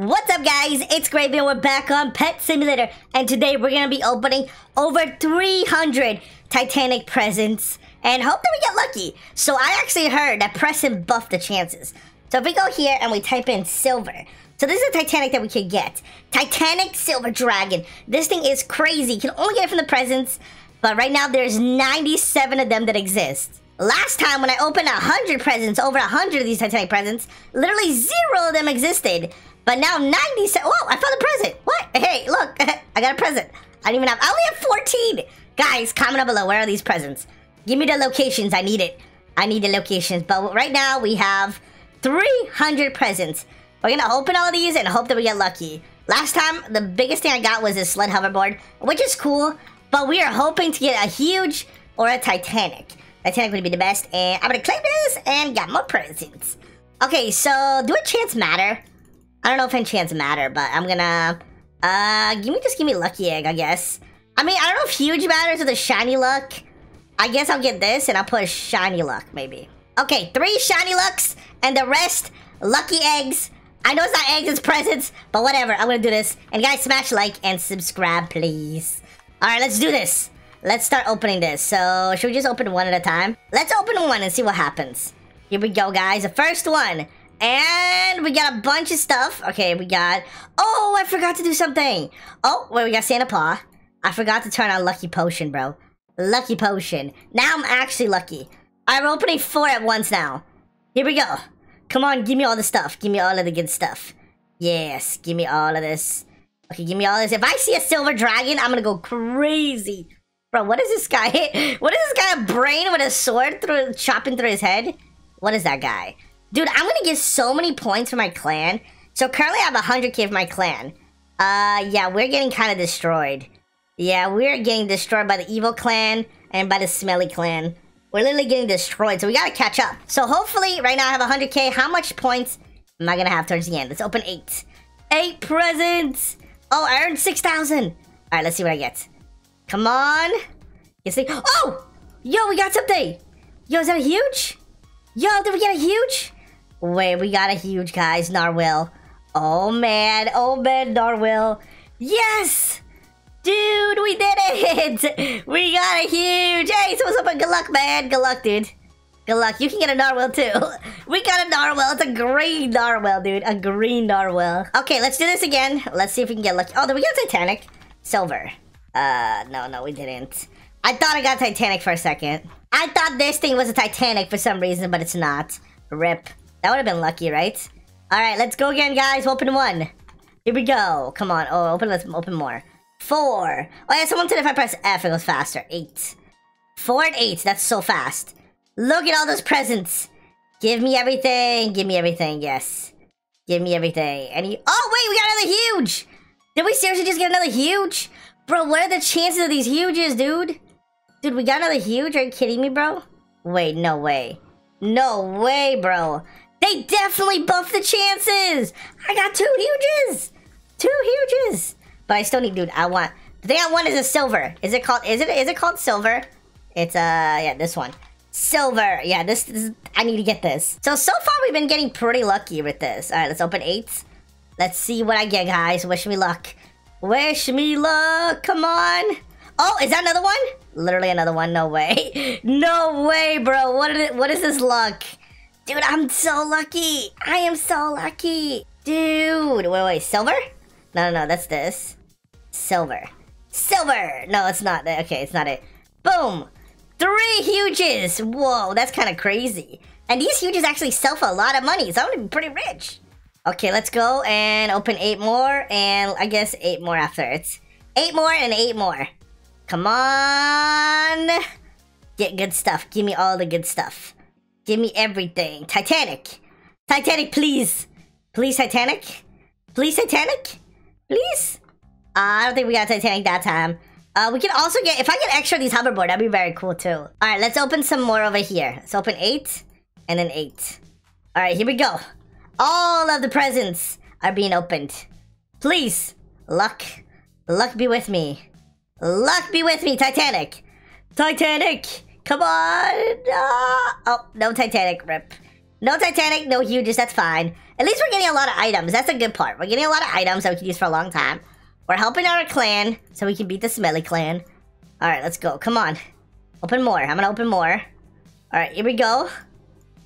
What's up guys, it's Gravy and we're back on Pet Simulator and today we're going to be opening over 300 Titanic presents and hope that we get lucky. So I actually heard that Preston buffed the chances. So if we go here and we type in silver, so this is a Titanic that we could get. Titanic Silver Dragon. This thing is crazy. You can only get it from the presents, but right now there's 97 of them that exist. Last time when I opened a 100 presents, over a 100 of these Titanic presents, literally zero of them existed. But now 97, whoa, I found a present. What? Hey, look, I got a present. I don't even have, I only have 14. Guys, comment down below, where are these presents? Give me the locations, I need it. I need the locations, but right now we have 300 presents. We're gonna open all these and hope that we get lucky. Last time, the biggest thing I got was this sled hoverboard, which is cool, but we are hoping to get a huge or a Titanic. Titanic would be the best, and I'm gonna claim this and got more presents. Okay, so do enchants matter? I don't know if enchants matter, but I'm gonna, uh, give me, just give me lucky egg, I guess. I mean, I don't know if huge matters or the shiny luck. I guess I'll get this and I'll put a shiny luck, maybe. Okay, three shiny lucks and the rest lucky eggs. I know it's not eggs, it's presents, but whatever. I'm gonna do this. And guys, smash like and subscribe, please. All right, let's do this. Let's start opening this. So, should we just open one at a time? Let's open one and see what happens. Here we go, guys. The first one. And we got a bunch of stuff. Okay, we got... Oh, I forgot to do something. Oh, wait, we got Santa Paw. I forgot to turn on Lucky Potion, bro. Lucky Potion. Now I'm actually lucky. I'm opening four at once now. Here we go. Come on, give me all the stuff. Give me all of the good stuff. Yes, give me all of this. Okay, give me all this. If I see a silver dragon, I'm gonna go crazy. Bro, what is this guy? What is this guy? A brain with a sword through chopping through his head? What is that guy? Dude, I'm gonna get so many points for my clan. So currently I have 100k for my clan. Uh, yeah, we're getting kind of destroyed. Yeah, we're getting destroyed by the evil clan and by the smelly clan. We're literally getting destroyed, so we gotta catch up. So hopefully, right now I have 100k. How much points am I gonna have towards the end? Let's open eight. Eight presents! Oh, I earned 6,000. All right, let's see what I get. Come on. You see? Oh! Yo, we got something. Yo, is that a huge? Yo, did we get a huge? Wait, we got a huge, guys. Narwhal. Oh, man. Oh, man, Narwhal. Yes! Dude, we did it! We got a huge... Hey, so what's up? Good luck, man. Good luck, dude. Good luck. You can get a narwhal, too. We got a narwhal. It's a green narwhal, dude. A green narwhal. Okay, let's do this again. Let's see if we can get lucky. Oh, did we get Titanic? Silver. Uh, no, no, we didn't. I thought I got Titanic for a second. I thought this thing was a Titanic for some reason, but it's not. Rip. That would have been lucky, right? Alright, let's go again, guys. Open one. Here we go. Come on. Oh, open, let's open more. Four. Oh, yeah, someone said if I press F, it goes faster. Eight. Four and eight. That's so fast. Look at all those presents. Give me everything. Give me everything. Yes. Give me everything. Any... Oh, wait, we got another huge. Did we seriously just get another huge? Bro, what are the chances of these huges, dude? Dude, we got another huge? Are you kidding me, bro? Wait, no way. No way, bro. They definitely buffed the chances. I got two huges. Two huges. But I still need, dude, I want... The thing I want is a silver. Is it called, is it, is it called silver? It's, uh, yeah, this one. Silver. Yeah, this, this I need to get this. So, so far we've been getting pretty lucky with this. All right, let's open eight. Let's see what I get, guys. Wish me luck. Wish me luck. Come on. Oh, is that another one? Literally another one. No way. No way, bro. What, is, what is this luck? Dude, I'm so lucky. I am so lucky. Dude. Wait, wait. Silver? No, no, no. That's this. Silver. Silver. No, it's not. Okay, it's not it. Boom. Three huges. Whoa, that's kind of crazy. And these huges actually sell for a lot of money, so I'm gonna be pretty rich. Okay, let's go and open eight more, and I guess eight more after. It's eight more and eight more. Come on! Get good stuff. Give me all the good stuff. Give me everything. Titanic! Titanic, please! Please, Titanic? Please, Titanic? Please? Uh, I don't think we got Titanic that time. Uh, we can also get, if I get extra these hoverboard, that'd be very cool too. Alright, let's open some more over here. Let's open eight, and then eight. Alright, here we go. All of the presents are being opened. Please, luck, luck be with me. Luck be with me, Titanic. Titanic, come on. Ah. Oh, no Titanic, rip. No Titanic, no huges, that's fine. At least we're getting a lot of items. That's a good part. We're getting a lot of items that we can use for a long time. We're helping our clan so we can beat the Smelly clan. Alright, let's go. Come on. Open more. I'm gonna open more. Alright, here we go.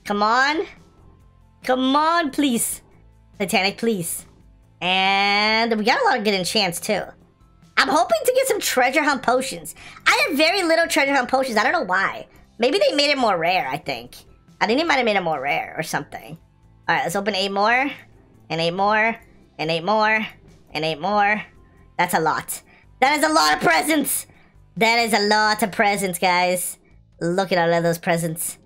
Come on. Come on, please. Titanic, please. And we got a lot of good enchants, too. I'm hoping to get some treasure hunt potions. I have very little treasure hunt potions. I don't know why. Maybe they made it more rare, I think. I think they might have made it more rare or something. Alright, let's open eight more. And eight more. And eight more. And eight more. That's a lot. That is a lot of presents! That is a lot of presents, guys. Look at all of those presents.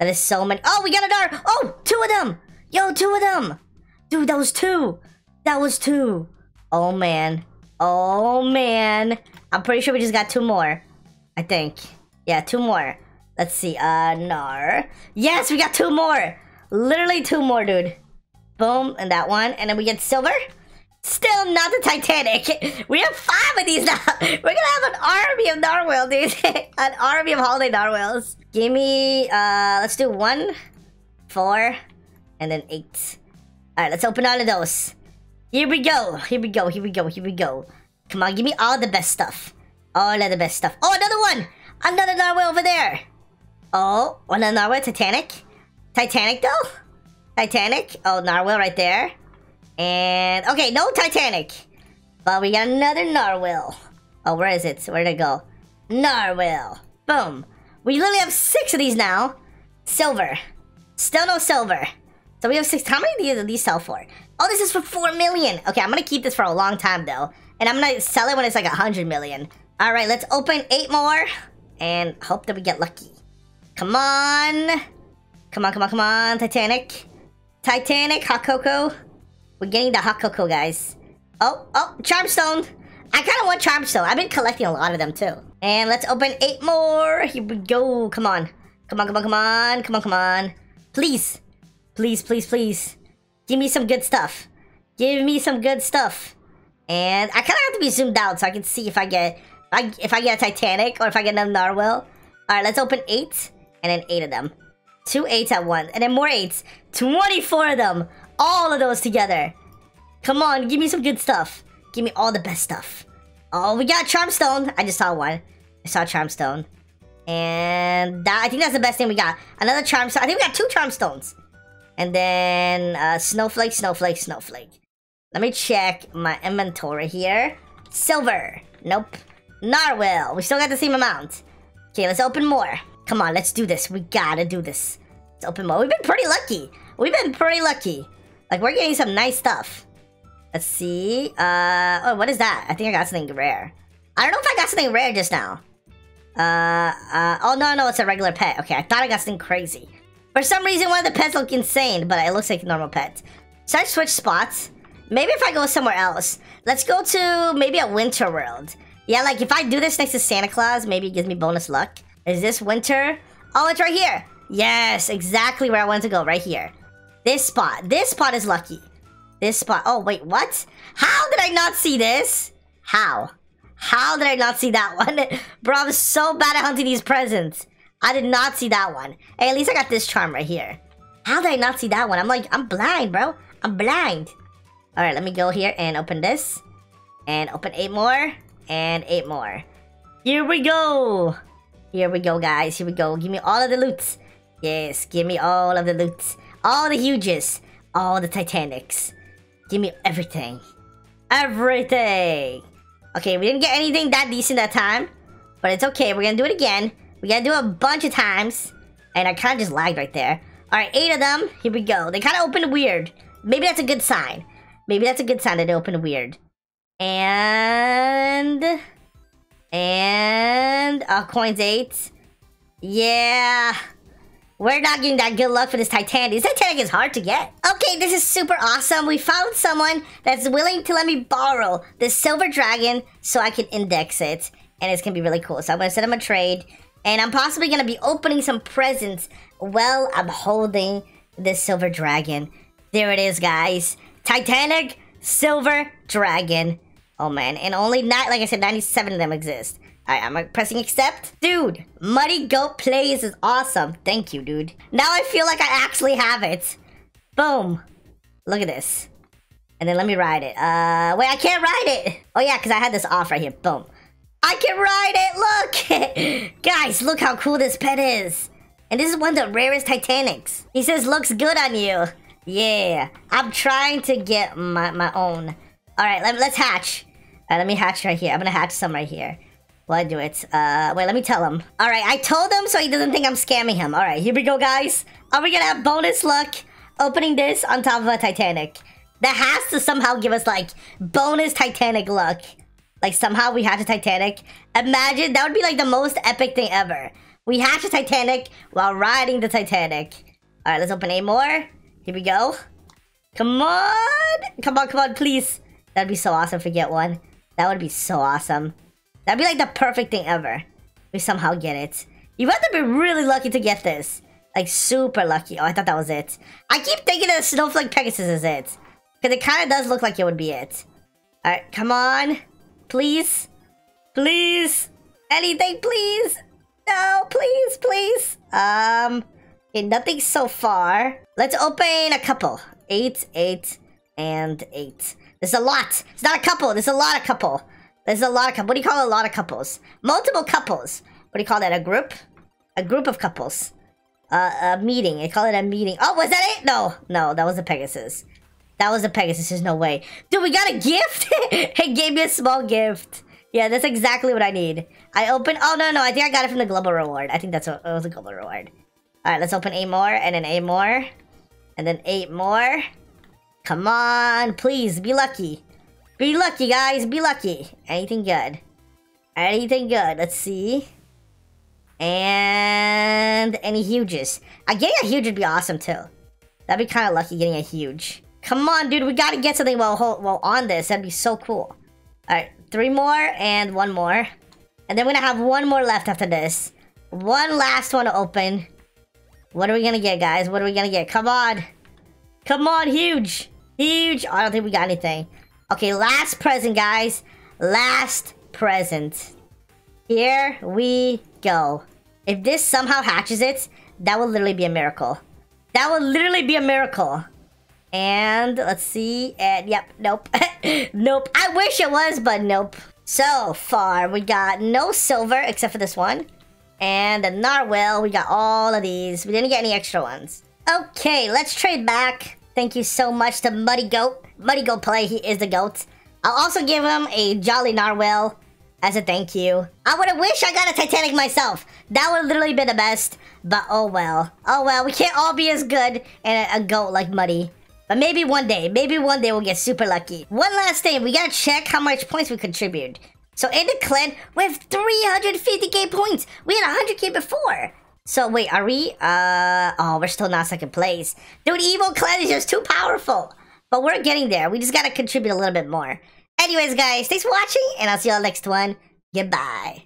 That is so many. Oh, we got a dar. Oh, two of them. Yo, two of them. Dude, that was two. That was two. Oh, man. Oh, man. I'm pretty sure we just got two more. I think. Yeah, two more. Let's see. Uh, nar. Yes, we got two more. Literally two more, dude. Boom, and that one. And then we get silver. Still not the Titanic. We have five of these now. We're gonna have an army of narwhal, dude. an army of holiday narwhals. Give me, uh, let's do one, four, and then eight. Alright, let's open all of those. Here we go. Here we go. Here we go. Here we go. Come on, give me all the best stuff. All of the best stuff. Oh, another one! Another narwhal over there. Oh, another narwhal. Titanic. Titanic, though? Titanic. Oh, narwhal right there. And, okay, no Titanic. But we got another narwhal. Oh, where is it? Where'd it go? Narwhal. Boom. We literally have six of these now. Silver. Still no silver. So we have six. How many do these sell for? Oh, this is for four million. Okay, I'm gonna keep this for a long time though. And I'm gonna sell it when it's like a hundred million. All right, let's open eight more and hope that we get lucky. Come on. Come on, come on, come on, Titanic. Titanic, hot cocoa. We're getting the hot cocoa, guys. Oh, oh, Charmstone. I kind of want Charmstone. I've been collecting a lot of them, too. And let's open eight more. Here we go. Come on. Come on, come on, come on. Come on, come on. Please. Please, please, please. Give me some good stuff. Give me some good stuff. And I kind of have to be zoomed out so I can see if I get if I get a Titanic or if I get another Narwhal. All right, let's open eight and then eight of them. Two eights at once and then more eights. 24 of them. All of those together. Come on, give me some good stuff. Give me all the best stuff. Oh, we got Charmstone. I just saw one. I saw Charmstone. And that, I think that's the best thing we got. Another Charmstone. I think we got two Charmstones. And then uh, Snowflake, Snowflake, Snowflake. Let me check my inventory here. Silver. Nope. Narwhal. We still got the same amount. Okay, let's open more. Come on, let's do this. We gotta do this. Let's open more. We've been pretty lucky. We've been pretty lucky. Like, we're getting some nice stuff. Let's see. Uh, oh, what is that? I think I got something rare. I don't know if I got something rare just now. Uh, uh, oh, no, no, it's a regular pet. Okay, I thought I got something crazy. For some reason, one of the pets look insane, but it looks like a normal pet. So I switch spots. Maybe if I go somewhere else. Let's go to maybe a winter world. Yeah, like if I do this next to Santa Claus, maybe it gives me bonus luck. Is this winter? Oh, it's right here. Yes, exactly where I wanted to go, right here. This spot. This spot is lucky. This spot. Oh, wait, what? How did I not see this? How? How did I not see that one? Bro, I'm so bad at hunting these presents. I did not see that one. Hey, at least I got this charm right here. How did I not see that one? I'm like, I'm blind, bro. I'm blind. All right, let me go here and open this. And open eight more. And eight more. Here we go. Here we go, guys. Here we go. Give me all of the loots. Yes, give me all of the loots. All the huges. All the Titanics. Give me everything. Everything. Okay, we didn't get anything that decent that time. But it's okay. We're to do it again. We got to do it a bunch of times. And I kind of just lagged right there. Alright, eight of them. Here we go. They kind of opened weird. Maybe that's a good sign. Maybe that's a good sign that they opened weird. And... And... Uh, coins eight. Yeah... We're not getting that good luck for this Titanic. This Titanic is hard to get. Okay, this is super awesome. We found someone that's willing to let me borrow the Silver Dragon so I can index it. And it's going to be really cool. So I'm going to send him a trade. And I'm possibly going to be opening some presents while I'm holding the Silver Dragon. There it is, guys. Titanic Silver Dragon. Oh, man. And only, not like I said, 97 of them exist. Alright, I'm pressing accept. Dude, Muddy Goat Plays is awesome. Thank you, dude. Now I feel like I actually have it. Boom. Look at this. And then let me ride it. Uh, wait, I can't ride it. Oh yeah, because I had this off right here. Boom. I can ride it, look! Guys, look how cool this pet is. And this is one of the rarest Titanics. He says, looks good on you. Yeah, I'm trying to get my, my own. All right, let, let's hatch. All right, let me hatch right here. I'm gonna hatch some right here. Will I do it? Uh, wait, let me tell him. All right, I told him so he doesn't think I'm scamming him. All right, here we go, guys. Are we gonna have bonus luck opening this on top of a Titanic? That has to somehow give us, like, bonus Titanic luck. Like, somehow we hatch a Titanic. Imagine, that would be, like, the most epic thing ever. We hatch a Titanic while riding the Titanic. All right, let's open eight more. Here we go. Come on! Come on, come on, please. That'd be so awesome if we get one. That would be so awesome. That'd be like the perfect thing ever. We somehow get it. You have to be really lucky to get this. Like, super lucky. Oh, I thought that was it. I keep thinking that Snowflake Pegasus is it. Because it kind of does look like it would be it. Alright, come on. Please. Please. Anything, please. No, please, please. Um, okay, nothing so far. Let's open a couple. Eight, eight, and eight. There's a lot. It's not a couple. There's a lot of couple. There's a lot of couple. What do you call a lot of couples? Multiple couples. What do you call that? A group? A group of couples. Uh, a meeting. I call it a meeting. Oh, was that it? No, no, that was a Pegasus. That was a Pegasus. There's no way. Dude, we got a gift? it gave me a small gift. Yeah, that's exactly what I need. I open. Oh, no, no. I think I got it from the global reward. I think that's what it was a global reward. All right, let's open eight more and then eight more. And then eight more. Come on, please, be lucky. Be lucky, guys, be lucky. Anything good? Anything good? Let's see. And any huges. Uh, getting a huge would be awesome, too. That'd be kind of lucky getting a huge. Come on, dude, we gotta get something while, while on this. That'd be so cool. Alright, three more and one more. And then we're gonna have one more left after this. One last one to open. What are we gonna get, guys? What are we gonna get? Come on. Come on, huge. Huge. Oh, I don't think we got anything. Okay, last present, guys. Last present. Here we go. If this somehow hatches it, that will literally be a miracle. That will literally be a miracle. And let's see. And yep, nope. nope. I wish it was, but nope. So far, we got no silver except for this one. And the narwhal, we got all of these. We didn't get any extra ones. Okay, let's trade back. Thank you so much to Muddy Goat. Muddy Goat Play, he is the goat. I'll also give him a Jolly Narwhal as a thank you. I would have wished I got a Titanic myself. That would literally be the best. But oh well. Oh well, we can't all be as good and a, a goat like Muddy. But maybe one day, maybe one day we'll get super lucky. One last thing, we gotta check how much points we contribute. So in the clan, we have 350k points. We had 100k before. So wait, are we? Uh, oh, we're still not second place. Dude, Evil Clan is just too powerful. But we're getting there. We just gotta contribute a little bit more. Anyways, guys, thanks for watching, and I'll see y'all next one. Goodbye.